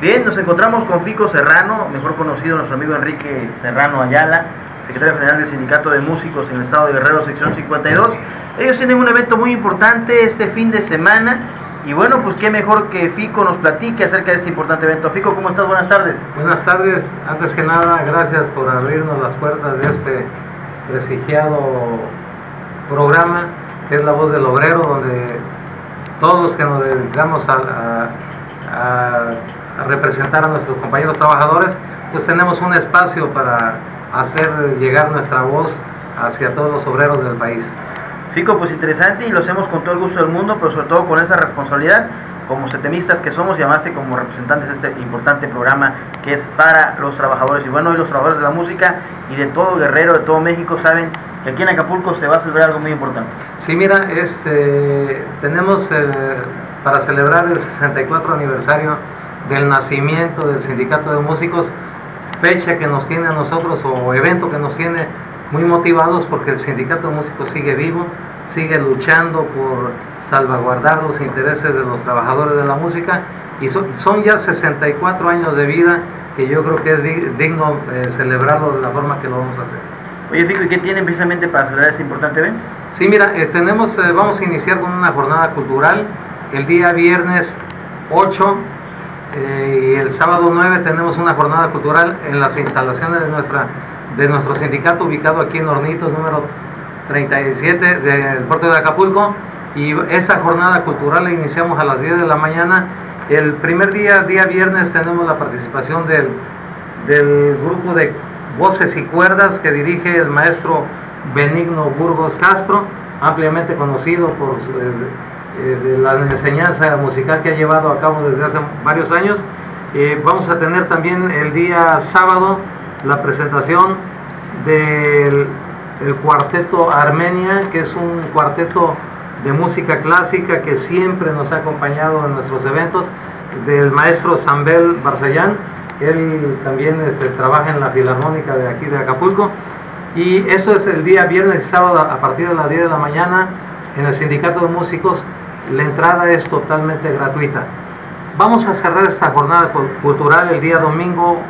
Bien, nos encontramos con Fico Serrano, mejor conocido nuestro amigo Enrique Serrano Ayala, secretario general del Sindicato de Músicos en el Estado de Guerrero, sección 52. Ellos tienen un evento muy importante este fin de semana y bueno, pues qué mejor que Fico nos platique acerca de este importante evento. Fico, ¿cómo estás? Buenas tardes. Buenas tardes. Antes que nada, gracias por abrirnos las puertas de este prestigiado programa que es La Voz del Obrero, donde todos los que nos dedicamos a, a representar a nuestros compañeros trabajadores, pues tenemos un espacio para hacer llegar nuestra voz hacia todos los obreros del país. Fico, pues interesante y lo hacemos con todo el gusto del mundo, pero sobre todo con esa responsabilidad como setemistas que somos, llamarse como representantes de este importante programa que es para los trabajadores. Y bueno, hoy los trabajadores de la música y de todo Guerrero, de todo México, saben que aquí en Acapulco se va a celebrar algo muy importante. Sí, mira, este, tenemos eh, para celebrar el 64 aniversario del nacimiento del sindicato de músicos, fecha que nos tiene a nosotros o evento que nos tiene muy motivados porque el sindicato de músicos sigue vivo, sigue luchando por salvaguardar los intereses de los trabajadores de la música y son, ya 64 años de vida que yo creo que es digno eh, celebrarlo de la forma que lo vamos a hacer. Oye, Fico, ¿y qué tienen precisamente para celebrar este importante evento? Sí, mira, eh, tenemos, eh, vamos a iniciar con una jornada cultural el día viernes 8 y el sábado 9 tenemos una jornada cultural en las instalaciones de, nuestra, de nuestro sindicato ubicado aquí en Hornitos, número 37 del puerto de Acapulco. Y esa jornada cultural la iniciamos a las 10 de la mañana. El primer día, día viernes, tenemos la participación del, del grupo de voces y cuerdas que dirige el maestro Benigno Burgos Castro, ampliamente conocido por su, eh, la enseñanza musical que ha llevado a cabo desde hace varios años. Eh, vamos a tener también el día sábado la presentación del cuarteto Armenia, que es un cuarteto de música clásica que siempre nos ha acompañado en nuestros eventos, del maestro Zambel Barzayán. Él también este, trabaja en la Filarmónica de aquí de Acapulco. Y eso es el día viernes y sábado a partir de las 10 de la mañana en el Sindicato de Músicos la entrada es totalmente gratuita. Vamos a cerrar esta jornada cultural el día domingo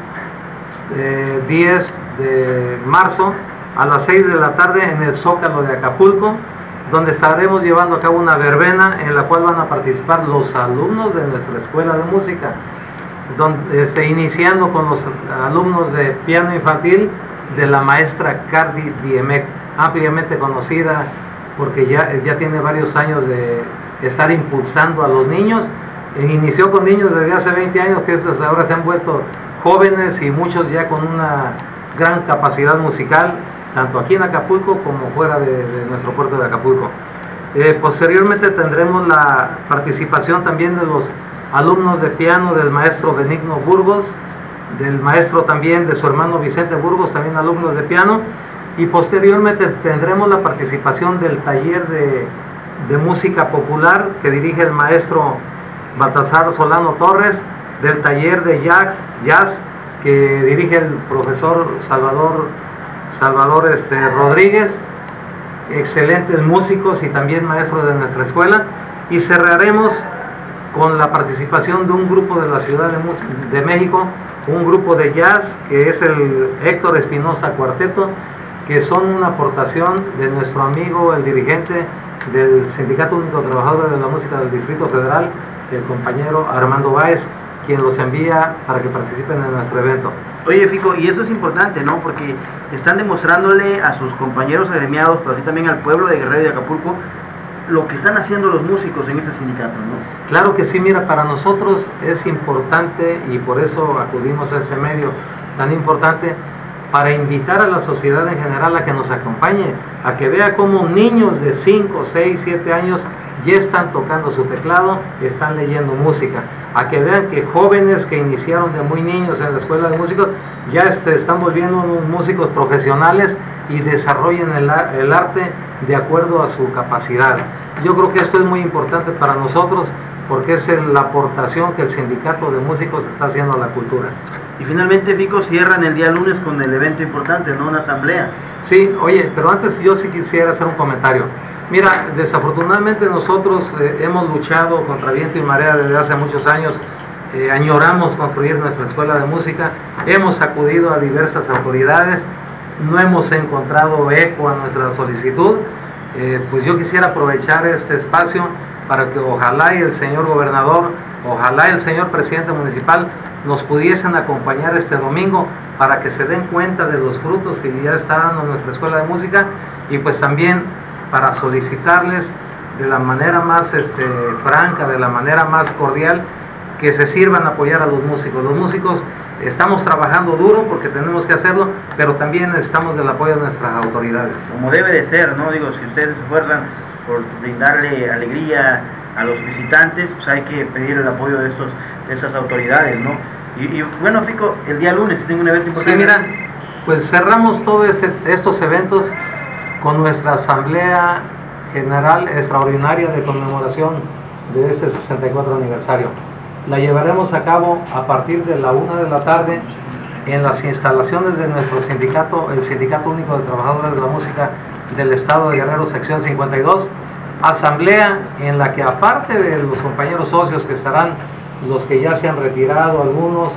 10 eh, de marzo a las 6 de la tarde en el Zócalo de Acapulco, donde estaremos llevando a cabo una verbena en la cual van a participar los alumnos de nuestra escuela de música, donde, este, iniciando con los alumnos de piano infantil de la maestra Cardi Diemek, ampliamente conocida porque ya, ya tiene varios años de estar impulsando a los niños. E inició con niños desde hace 20 años que esos ahora se han vuelto jóvenes y muchos ya con una gran capacidad musical, tanto aquí en Acapulco como fuera de, nuestro puerto de Acapulco. Eh, posteriormente tendremos la participación también de los alumnos de piano del maestro Benigno Burgos, del maestro también de su hermano Vicente Burgos, también alumnos de piano, y posteriormente tendremos la participación del taller de de música popular que dirige el maestro Baltasar Solano Torres, del taller de jazz, jazz que dirige el profesor Salvador, Salvador este, Rodríguez, excelentes músicos y también maestros de nuestra escuela, y cerraremos con la participación de un grupo de la Ciudad de, de México, un grupo de jazz que es el Héctor Espinosa Cuarteto, que son una aportación de nuestro amigo, el dirigente del Sindicato Único de Trabajadores de la Música del Distrito Federal, el compañero Armando Báez, quien los envía para que participen en nuestro evento. Oye, Fico, y eso es importante, ¿no? Porque están demostrándole a sus compañeros agremiados, pero así también al pueblo de Guerrero y de Acapulco, lo que están haciendo los músicos en ese sindicato, ¿no? Claro que sí, mira, para nosotros es importante y por eso acudimos a ese medio tan importante para invitar a la sociedad en general a que nos acompañe, a que vea cómo niños de 5, 6, 7 años ya están tocando su teclado, están leyendo música, a que vean que jóvenes que iniciaron de muy niños en la escuela de músicos ya se están volviendo músicos profesionales y desarrollen el, el arte de acuerdo a su capacidad. Yo creo que esto es muy importante para nosotros porque es la aportación que el sindicato de músicos está haciendo a la cultura. Y finalmente, Fico, cierran el día lunes con el evento importante, ¿no? Una asamblea. Sí, oye, pero antes yo sí quisiera hacer un comentario. Mira, desafortunadamente nosotros eh, hemos luchado contra viento y marea desde hace muchos años eh, añoramos construir nuestra escuela de música, hemos acudido a diversas autoridades, no hemos encontrado eco a nuestra solicitud, eh, pues yo quisiera aprovechar este espacio para que ojalá y el señor gobernador, ojalá y el señor presidente municipal nos pudiesen acompañar este domingo para que se den cuenta de los frutos que ya está dando nuestra escuela de música y pues también para solicitarles de la manera más este, franca, de la manera más cordial, que se sirvan a apoyar a los músicos. Los músicos estamos trabajando duro porque tenemos que hacerlo, pero también necesitamos del apoyo de nuestras autoridades. Como debe de ser, ¿no? Digo, si ustedes se esfuerzan por brindarle alegría a los visitantes, pues hay que pedir el apoyo de, estos, de estas autoridades, ¿no? Y, bueno, Fico, el día lunes tengo un evento importante. Sí, mira, pues cerramos todos estos eventos con nuestra Asamblea General Extraordinaria de conmemoración de este 64 aniversario. La llevaremos a cabo a partir de la una de la tarde en las instalaciones de nuestro sindicato, el Sindicato Único de Trabajadores de la Música del Estado de Guerrero, sección 52, asamblea en la que aparte de los compañeros socios que estarán, los que ya se han retirado, algunos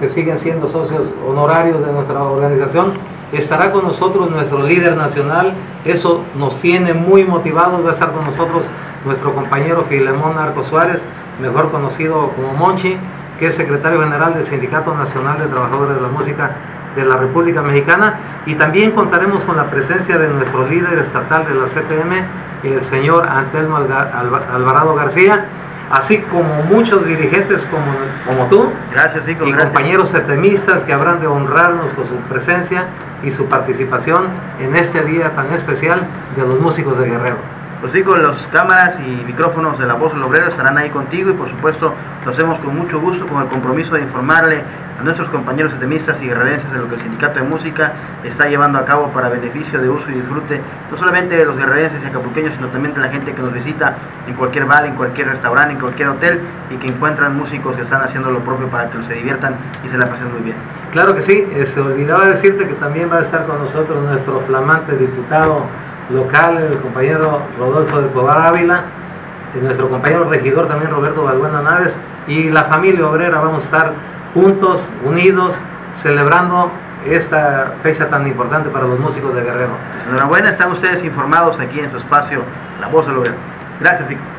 que siguen siendo socios honorarios de nuestra organización, estará con nosotros nuestro líder nacional, eso nos tiene muy motivados, va a estar con nosotros nuestro compañero Filemón Arco Suárez, mejor conocido como Monchi, que es secretario general del Sindicato Nacional de Trabajadores de la Música de la República Mexicana, y también contaremos con la presencia de nuestro líder estatal de la CTM, el señor Antelmo Alvarado García, así como muchos dirigentes como, como tú gracias, y compañeros setemistas que habrán de honrarnos con su presencia y su participación en este día tan especial de los músicos de Guerrero. Pues sí, con las cámaras y micrófonos de la voz del obrero estarán ahí contigo y por supuesto lo hacemos con mucho gusto, con el compromiso de informarle a nuestros compañeros setemistas y guerrerenses de lo que el Sindicato de Música está llevando a cabo para beneficio de uso y disfrute, no solamente de los guerrerenses y acapulqueños, sino también de la gente que nos visita en cualquier bar, en cualquier restaurante, en cualquier hotel y que encuentran músicos que están haciendo lo propio para que se diviertan y se la pasen muy bien. Claro que sí, se este, olvidaba decirte que también va a estar con nosotros nuestro flamante diputado local, el compañero Rodolfo de Cobar Ávila, nuestro compañero regidor también Roberto Balbuena Naves y la familia obrera vamos a estar juntos, unidos, celebrando esta fecha tan importante para los músicos de Guerrero. Enhorabuena, están ustedes informados aquí en su espacio La Voz del Obrero. Gracias, Vico.